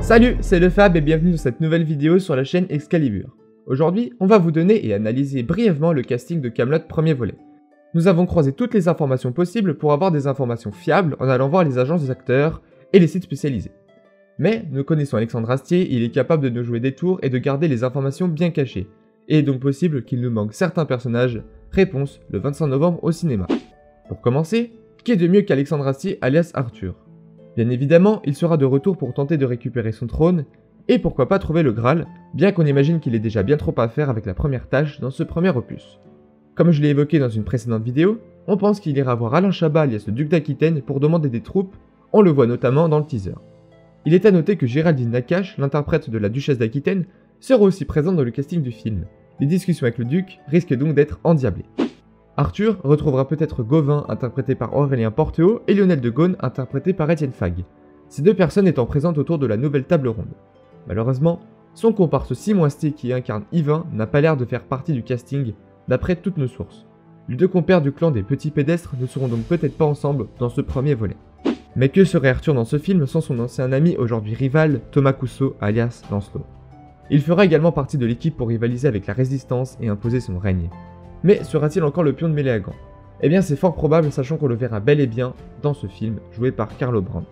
Salut, c'est le Fab et bienvenue dans cette nouvelle vidéo sur la chaîne Excalibur. Aujourd'hui, on va vous donner et analyser brièvement le casting de Camelot premier volet. Nous avons croisé toutes les informations possibles pour avoir des informations fiables en allant voir les agences des acteurs et les sites spécialisés. Mais nous connaissons Alexandre Astier, il est capable de nous jouer des tours et de garder les informations bien cachées. Et est donc possible qu'il nous manque certains personnages. Réponse le 25 novembre au cinéma. Pour commencer, qui est de mieux qu'Alexandre Astier alias Arthur? Bien évidemment, il sera de retour pour tenter de récupérer son trône, et pourquoi pas trouver le Graal, bien qu'on imagine qu'il ait déjà bien trop à faire avec la première tâche dans ce premier opus. Comme je l'ai évoqué dans une précédente vidéo, on pense qu'il ira voir Alain Chabat alias le duc d'Aquitaine pour demander des troupes, on le voit notamment dans le teaser. Il est à noter que Géraldine Nakache, l'interprète de la duchesse d'Aquitaine, sera aussi présente dans le casting du film. Les discussions avec le duc risquent donc d'être endiablées. Arthur retrouvera peut-être Gauvin, interprété par Aurélien Porteau, et Lionel de Gaulle, interprété par Étienne Fag. Ces deux personnes étant présentes autour de la nouvelle table ronde. Malheureusement, son comparse Simon Asté qui incarne Yvain n'a pas l'air de faire partie du casting, d'après toutes nos sources. Les deux compères du clan des petits pédestres ne seront donc peut-être pas ensemble dans ce premier volet. Mais que serait Arthur dans ce film sans son ancien ami, aujourd'hui rival, Thomas Cousseau, alias Lancelot? Il fera également partie de l'équipe pour rivaliser avec la résistance et imposer son règne. Mais sera-t-il encore le pion de Méléagan Eh bien c'est fort probable sachant qu'on le verra bel et bien dans ce film, joué par Carlo Brandt.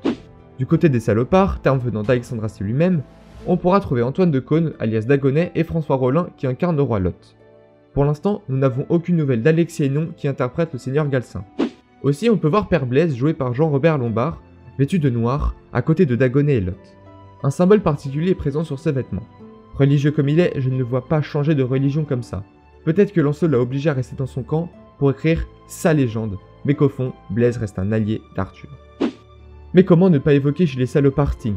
Du côté des salopards, terme venant d'Alexandre lui-même, on pourra trouver Antoine de Caunes, alias Dagonet, et François Rollin qui incarne le roi Lot. Pour l'instant, nous n'avons aucune nouvelle d'Alexis Hénon qui interprète le seigneur Galcin. Aussi, on peut voir Père Blaise joué par Jean-Robert Lombard, vêtu de noir, à côté de Dagonet et Lot. Un symbole particulier est présent sur ses vêtements. Religieux comme il est, je ne le vois pas changer de religion comme ça. Peut-être que Lancelot l'a obligé à rester dans son camp pour écrire sa légende, mais qu'au fond, Blaise reste un allié d'Arthur. Mais comment ne pas évoquer chez les salopards Sting?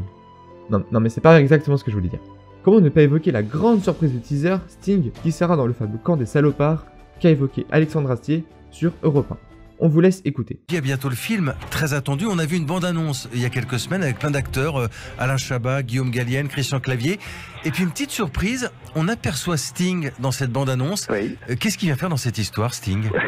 Non, non, mais c'est pas exactement ce que je voulais dire. Comment ne pas évoquer la grande surprise du teaser, Sting, qui sera dans le fameux camp des salopards qu'a évoqué Alexandre Astier sur Europe 1. On vous laisse écouter. Il y a bientôt le film, très attendu. On a vu une bande-annonce il y a quelques semaines avec plein d'acteurs, euh, Alain Chabat, Guillaume Gallienne, Christian Clavier. Et puis une petite surprise, on aperçoit Sting dans cette bande-annonce. Oui. Euh, Qu'est-ce qu'il vient faire dans cette histoire, Sting?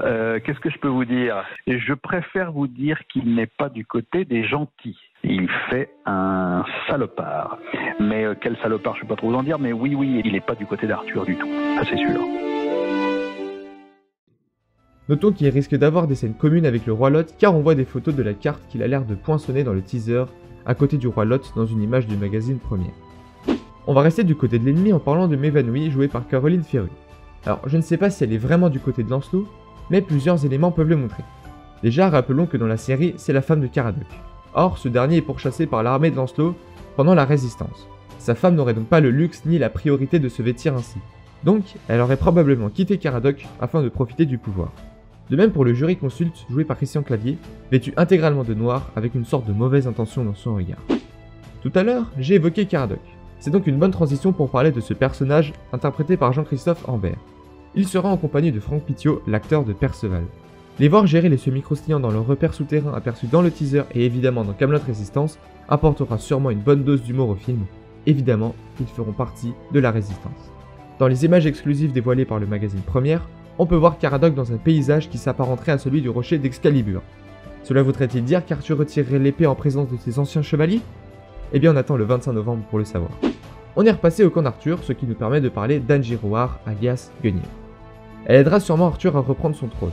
Euh, Qu'est-ce que je peux vous dire? Je préfère vous dire qu'il n'est pas du côté des gentils. Il fait un salopard. Mais euh, quel salopard, je ne sais pas trop vous en dire, mais oui, oui, il n'est pas du côté d'Arthur du tout. Ça, c'est sûr. Notons qu'il risque d'avoir des scènes communes avec le roi Lot car on voit des photos de la carte qu'il a l'air de poinçonner dans le teaser à côté du roi Lot dans une image du magazine premier. On va rester du côté de l'ennemi en parlant de Mévanoui jouée par Caroline Ferru. Alors je ne sais pas si elle est vraiment du côté de Lancelot, mais plusieurs éléments peuvent le montrer. Déjà rappelons que dans la série c'est la femme de Caradoc. Or ce dernier est pourchassé par l'armée de Lancelot pendant la résistance. Sa femme n'aurait donc pas le luxe ni la priorité de se vêtir ainsi. Donc elle aurait probablement quitté Caradoc afin de profiter du pouvoir. De même pour le jury consulte joué par Christian Clavier, vêtu intégralement de noir avec une sorte de mauvaise intention dans son regard. Tout à l'heure, j'ai évoqué Caradoc. C'est donc une bonne transition pour parler de ce personnage interprété par Jean-Christophe Ambert. Il sera en compagnie de Franck Pitiot, l'acteur de Perceval. Les voir gérer les semi-croustillants dans leur repère souterrain aperçu dans le teaser et évidemment dans Camelot Résistance apportera sûrement une bonne dose d'humour au film. Évidemment, ils feront partie de la résistance. Dans les images exclusives dévoilées par le magazine Première, on peut voir Caradoc dans un paysage qui s'apparenterait à celui du rocher d'Excalibur. Cela voudrait-il dire qu'Arthur retirerait l'épée en présence de ses anciens chevaliers? Eh bien on attend le 25 novembre pour le savoir. On est repassé au camp d'Arthur, ce qui nous permet de parler d'Anne Girouard, alias Guenièvre. Elle aidera sûrement Arthur à reprendre son trône.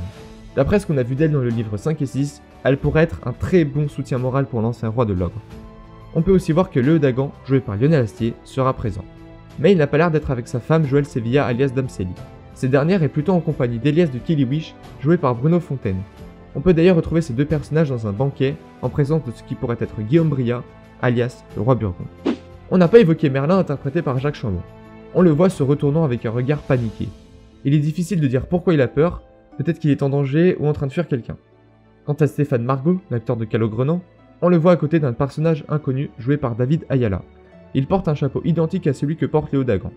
D'après ce qu'on a vu d'elle dans le livre 5 et 6, elle pourrait être un très bon soutien moral pour l'ancien roi de l'ogre. On peut aussi voir que le Dagan, joué par Lionel Astier, sera présent. Mais il n'a pas l'air d'être avec sa femme Joël Sevilla alias Damseli. Cette dernière est plutôt en compagnie d'Elias de Kiliwish, joué par Bruno Fontaine. On peut d'ailleurs retrouver ces deux personnages dans un banquet, en présence de ce qui pourrait être Guillaume Bria, alias le roi Burgon. On n'a pas évoqué Merlin interprété par Jacques Chambon. On le voit se retournant avec un regard paniqué. Il est difficile de dire pourquoi il a peur, peut-être qu'il est en danger ou en train de fuir quelqu'un. Quant à Stéphane Margot, l'acteur de Calogrenant, on le voit à côté d'un personnage inconnu joué par David Ayala. Il porte un chapeau identique à celui que porte Léo Dagan.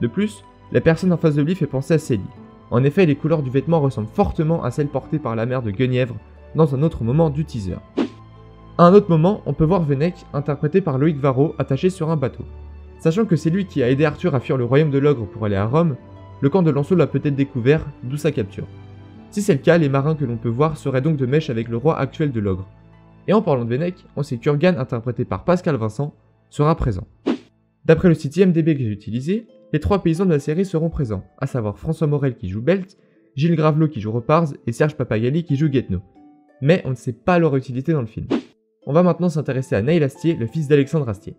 De plus, la personne en face de lui fait penser à Célie. En effet, les couleurs du vêtement ressemblent fortement à celles portées par la mère de Guenièvre dans un autre moment du teaser. À un autre moment, on peut voir Venec, interprété par Loïc Varro, attaché sur un bateau. Sachant que c'est lui qui a aidé Arthur à fuir le royaume de l'ogre pour aller à Rome, le camp de Lancelot l'a peut-être découvert, d'où sa capture. Si c'est le cas, les marins que l'on peut voir seraient donc de mèche avec le roi actuel de l'ogre. Et en parlant de Venec, on sait qu'Urgan, interprété par Pascal Vincent, sera présent. D'après le site IMDB que j'ai utilisé, les trois paysans de la série seront présents, à savoir François Morel qui joue Belt, Gilles Gravelot qui joue Repars et Serge Papagali qui joue Getno. Mais on ne sait pas leur utilité dans le film. On va maintenant s'intéresser à Neil Astier, le fils d'Alexandre Astier.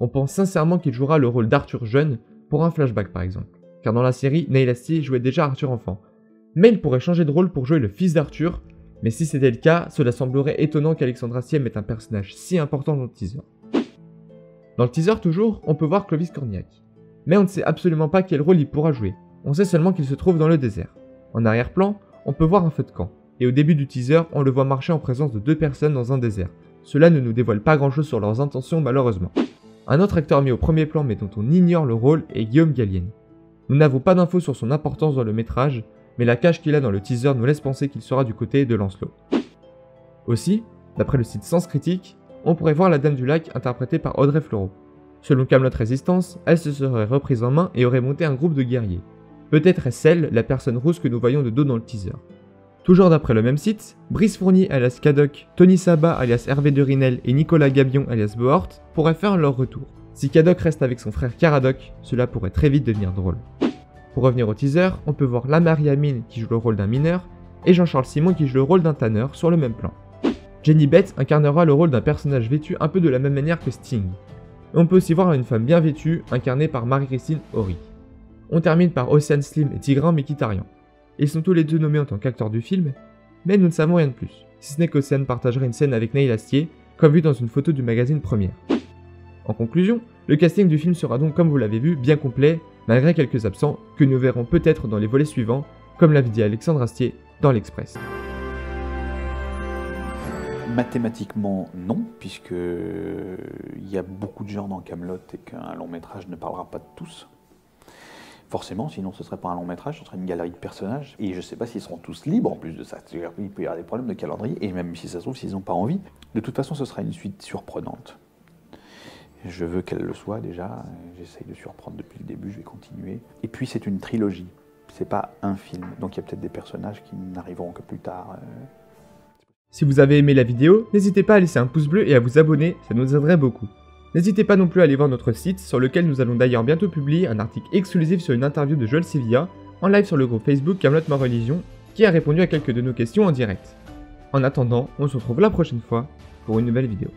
On pense sincèrement qu'il jouera le rôle d'Arthur jeune, pour un flashback par exemple, car dans la série, Neil Astier jouait déjà Arthur enfant. Mais il pourrait changer de rôle pour jouer le fils d'Arthur, mais si c'était le cas, cela semblerait étonnant qu'Alexandre Astier mette un personnage si important dans le teaser. Dans le teaser toujours, on peut voir Clovis Cornillac. Mais on ne sait absolument pas quel rôle il pourra jouer. On sait seulement qu'il se trouve dans le désert. En arrière-plan, on peut voir un feu de camp. Et au début du teaser, on le voit marcher en présence de deux personnes dans un désert. Cela ne nous dévoile pas grand chose sur leurs intentions malheureusement. Un autre acteur mis au premier plan mais dont on ignore le rôle est Guillaume Gallienne. Nous n'avons pas d'infos sur son importance dans le métrage, mais la cage qu'il a dans le teaser nous laisse penser qu'il sera du côté de Lancelot. Aussi, d'après le site Sens Critique, on pourrait voir la Dame du Lac interprétée par Audrey Fleurot. Selon Camelot Résistance, elle se serait reprise en main et aurait monté un groupe de guerriers. Peut-être est-ce elle, la personne rousse que nous voyons de dos dans le teaser. Toujours d'après le même site, Brice Fournier alias Cadoc, Tony Sabat alias Hervé de Rinel et Nicolas Gabion alias Bohort pourraient faire leur retour. Si Cadoc reste avec son frère Caradoc, cela pourrait très vite devenir drôle. Pour revenir au teaser, on peut voir la Marie Amine qui joue le rôle d'un mineur et Jean-Charles Simon qui joue le rôle d'un tanneur sur le même plan. Jenny Betts incarnera le rôle d'un personnage vêtu un peu de la même manière que Sting. On peut aussi voir une femme bien vêtue incarnée par Marie-Christine Horry. On termine par Ocean Slim et Tigran Mekitarian. Ils sont tous les deux nommés en tant qu'acteurs du film, mais nous ne savons rien de plus, si ce n'est qu'Océane partagera une scène avec Neil Astier, comme vu dans une photo du magazine Première. En conclusion, le casting du film sera donc, comme vous l'avez vu, bien complet, malgré quelques absents que nous verrons peut-être dans les volets suivants, comme l'avait dit Alexandre Astier dans l'Express. Mathématiquement, non, puisque il y a beaucoup de gens dans Camelot et qu'un long métrage ne parlera pas de tous. Forcément, sinon ce serait pas un long métrage, ce serait une galerie de personnages. Et je ne sais pas s'ils seront tous libres en plus de ça. Il peut y avoir des problèmes de calendrier, et même si ça se trouve, s'ils n'ont pas envie. De toute façon, ce sera une suite surprenante. Je veux qu'elle le soit déjà. J'essaye de surprendre depuis le début, je vais continuer. Et puis c'est une trilogie. C'est pas un film. Donc il y a peut-être des personnages qui n'arriveront que plus tard. Si vous avez aimé la vidéo, n'hésitez pas à laisser un pouce bleu et à vous abonner, ça nous aiderait beaucoup. N'hésitez pas non plus à aller voir notre site, sur lequel nous allons d'ailleurs bientôt publier un article exclusif sur une interview de Joel Sevilla, en live sur le groupe Facebook Camelot Ma Religion, qui a répondu à quelques de nos questions en direct. En attendant, on se retrouve la prochaine fois pour une nouvelle vidéo.